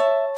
you